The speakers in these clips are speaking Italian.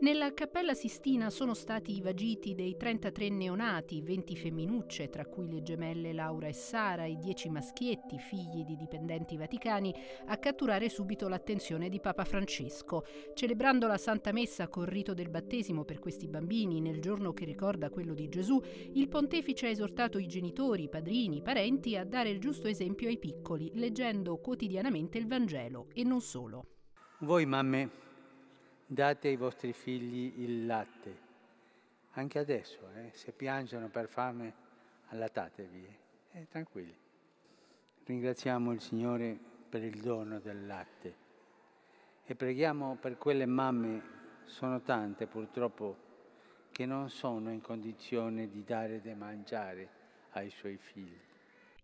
Nella Cappella Sistina sono stati i vagiti dei 33 neonati, 20 femminucce, tra cui le gemelle Laura e Sara, e 10 maschietti, figli di dipendenti vaticani, a catturare subito l'attenzione di Papa Francesco. Celebrando la Santa Messa col rito del battesimo per questi bambini nel giorno che ricorda quello di Gesù, il pontefice ha esortato i genitori, i padrini, i parenti a dare il giusto esempio ai piccoli, leggendo quotidianamente il Vangelo e non solo. Voi mamme date ai vostri figli il latte, anche adesso, eh, se piangono per fame, allatatevi, eh, tranquilli. Ringraziamo il Signore per il dono del latte e preghiamo per quelle mamme, sono tante purtroppo, che non sono in condizione di dare da mangiare ai suoi figli.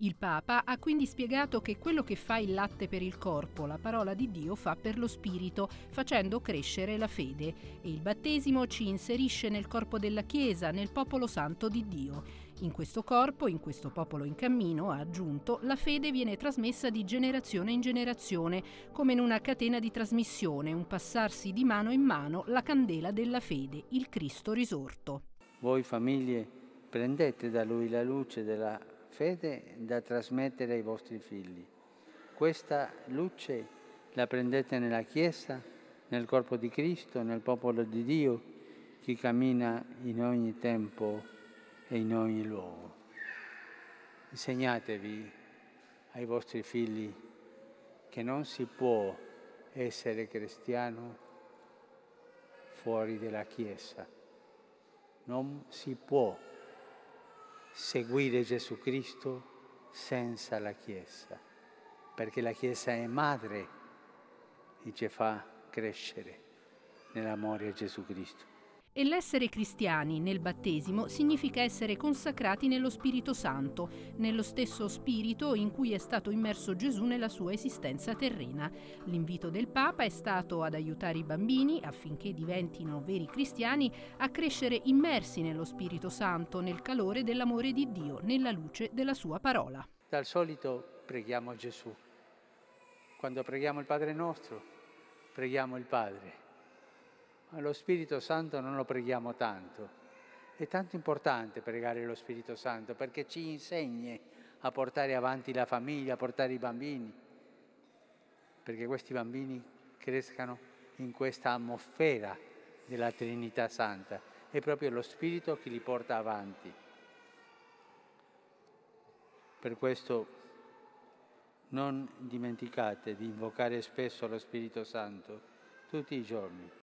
Il Papa ha quindi spiegato che quello che fa il latte per il corpo, la parola di Dio fa per lo spirito, facendo crescere la fede e il battesimo ci inserisce nel corpo della Chiesa, nel popolo santo di Dio. In questo corpo, in questo popolo in cammino, ha aggiunto, la fede viene trasmessa di generazione in generazione, come in una catena di trasmissione, un passarsi di mano in mano la candela della fede, il Cristo risorto. Voi famiglie prendete da lui la luce della fede da trasmettere ai vostri figli. Questa luce la prendete nella Chiesa, nel corpo di Cristo, nel popolo di Dio, che cammina in ogni tempo e in ogni luogo. Insegnatevi ai vostri figli che non si può essere cristiano fuori dalla Chiesa. Non si può seguire Gesù Cristo senza la Chiesa, perché la Chiesa è madre e ci fa crescere nell'amore a Gesù Cristo. E l'essere cristiani nel battesimo significa essere consacrati nello Spirito Santo, nello stesso spirito in cui è stato immerso Gesù nella sua esistenza terrena. L'invito del Papa è stato ad aiutare i bambini, affinché diventino veri cristiani, a crescere immersi nello Spirito Santo, nel calore dell'amore di Dio, nella luce della sua parola. Dal solito preghiamo Gesù. Quando preghiamo il Padre nostro, preghiamo il Padre ma lo Spirito Santo non lo preghiamo tanto. È tanto importante pregare lo Spirito Santo perché ci insegna a portare avanti la famiglia, a portare i bambini, perché questi bambini crescano in questa atmosfera della Trinità Santa. È proprio lo Spirito che li porta avanti. Per questo non dimenticate di invocare spesso lo Spirito Santo tutti i giorni.